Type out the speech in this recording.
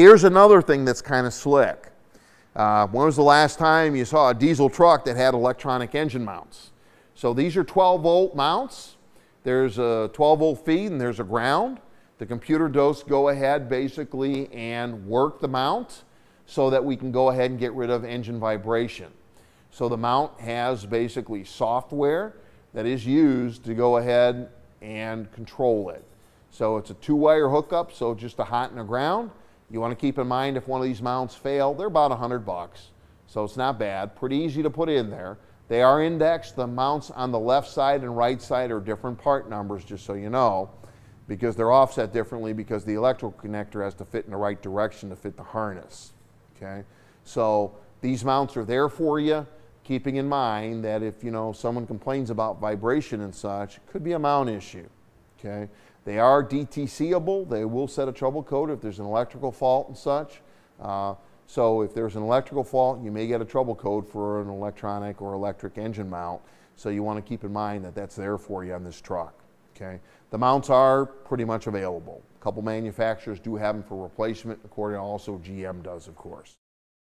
Here's another thing that's kind of slick. Uh, when was the last time you saw a diesel truck that had electronic engine mounts? So these are 12 volt mounts. There's a 12 volt feed and there's a ground. The computer does go ahead basically and work the mount so that we can go ahead and get rid of engine vibration. So the mount has basically software that is used to go ahead and control it. So it's a two-wire hookup, so just a hot and a ground. You want to keep in mind if one of these mounts fail, they're about 100 bucks. So it's not bad, pretty easy to put in there. They are indexed. The mounts on the left side and right side are different part numbers, just so you know because they're offset differently because the electrical connector has to fit in the right direction to fit the harness. Okay, so these mounts are there for you, keeping in mind that if you know someone complains about vibration and such, it could be a mount issue. Okay, they are DTCable. They will set a trouble code if there's an electrical fault and such. Uh, so if there's an electrical fault, you may get a trouble code for an electronic or electric engine mount. So you want to keep in mind that that's there for you on this truck. Okay, the mounts are pretty much available. A couple manufacturers do have them for replacement, according to also GM does, of course.